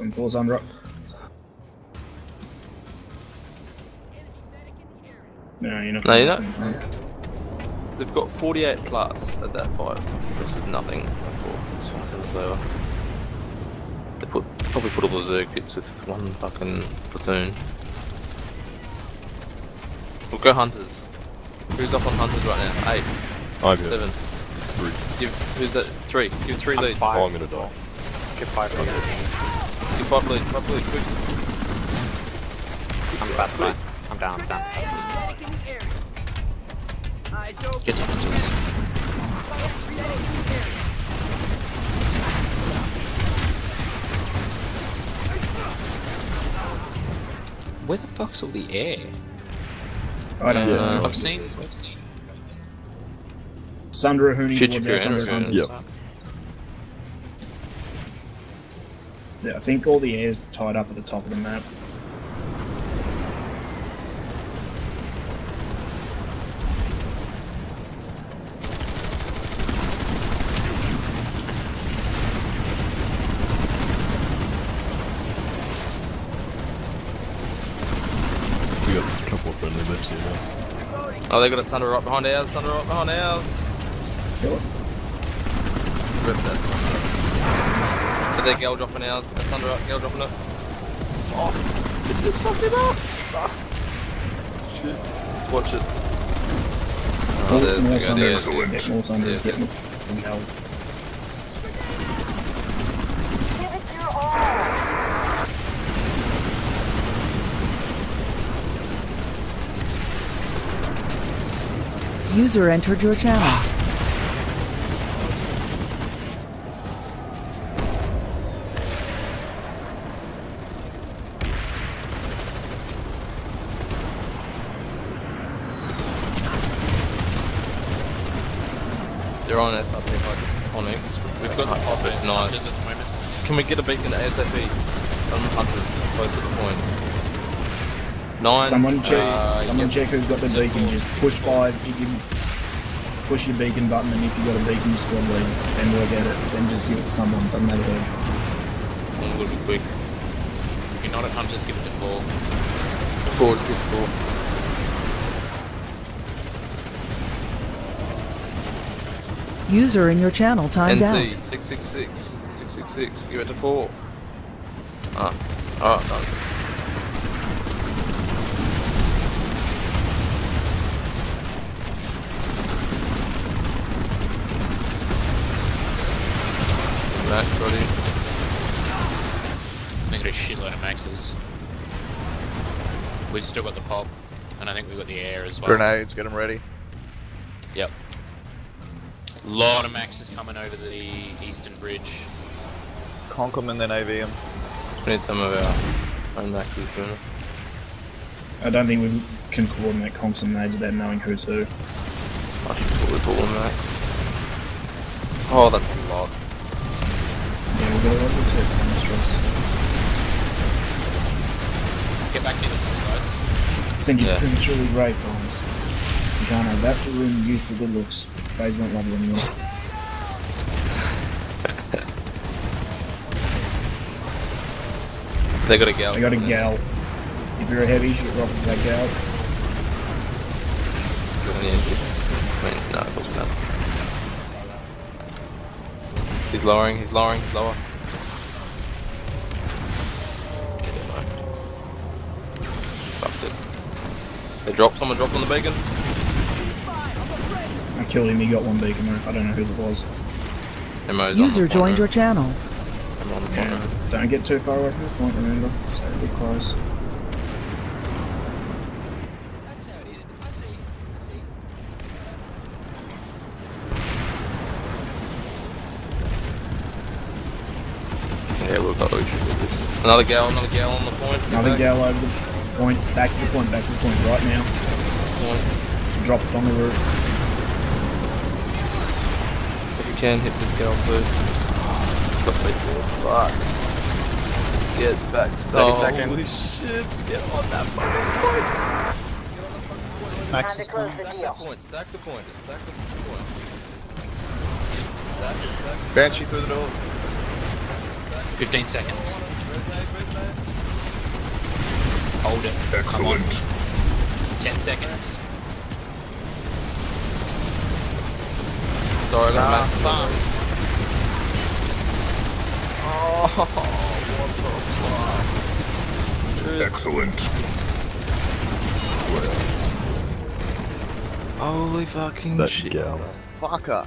Some pulls under it. No, you're not. No, you're not. They've got 48 plus at that fight versus nothing before. It's fucking so. They put probably put all the Zerg pits with one fucking platoon. We'll go hunters. Who's up on hunters right now? Eight, I'm seven. Three. Give who's that? Three. Give three lead. Oh, I'm gonna die. Get five lead. Give five lead. Five. Quick. I'm fast back. I'm down, I'm down. Get to hunters. Where the fuck's all the air? I don't Yeah. know. Um, I've seen. Sundra Hooning Shoot towards your us, enemies. Sundra Hunters. Yep. Yeah, I think all the air's tied up at the top of the map. We got a couple of friendly lips here now. Oh, they got a Thunder right behind ours. Thunder right behind ours. Kill it. Rip that Thunder. But they're Gale dropping ours. That Thunder up. Gale dropping it. Oh, it just fucked him up. Ah. Shit. Just watch it. Oh, More, there's more the guy there. Get more Sunders. Yeah. Get more Gals. User entered your channel. On us, I think, like, on We've got the pop it. Nice. at the. Can we get a beacon ASAP? Some hunters close to the point. Nine. Someone check. Uh, someone yep. check who's got the beacon. Just push five. You can push your beacon button, and if you got a beacon just squad lead, then we'll get it. Then just give it to someone. Doesn't matter who. I'm gonna be quick. If you're not at hunters, give it to four. Forward, good four. User in your channel timed out. NC, 666. 666. Give it to four. Ah. Ah, done. Max, ready? They got a shitload of maxes. We've still got the pop, and I think we've got the air as well. Grenades, get them ready. Yep. Lot of maxes coming over the eastern bridge. Conk 'em and then AV 'em. We need some of our own maxes doing it. I don't think we can coordinate conks and nades without knowing who's who. I should probably pull a max. Oh, that's a lot. Yeah, we've got a lot of tech on. Get back near the front, guys. Send you Yeah. prematurely great bombs. You can't have that to ruin youth for good looks. Phase won't love you anymore. They got a gal. I got a gal. If you're a heavy, you should rock with that gal. Got any engines? I mean, no, it wasn't that. He's lowering, he's lowering, he's lower. Fucked it. They dropped, someone dropped on the beacon. I killed him, he got one beacon though. I don't know who it was. MO's User on joined your channel. I'm on the. Yeah. Don't get too far away from the point, remember. Stay a bit close. Yeah, we've got we do this. Another gal, another gal on the point. Another gal over the point, back to the point, back to the point, right now. Point. Drop it on the roof. If you can hit this gal too. It's got C4. Fuck. Get back. 30 seconds. Holy shit. Get on that fucking point. Max is Stack the point. Stack the point. Just stack the point. Stack it, stack it. Banshee through the door. 15 seconds. hold it. Excellent. 10 seconds. Sorry, I got Ah, a farm. Oh, what the fuck? Seriously? Excellent. Holy fucking That shit. gal. Fucker.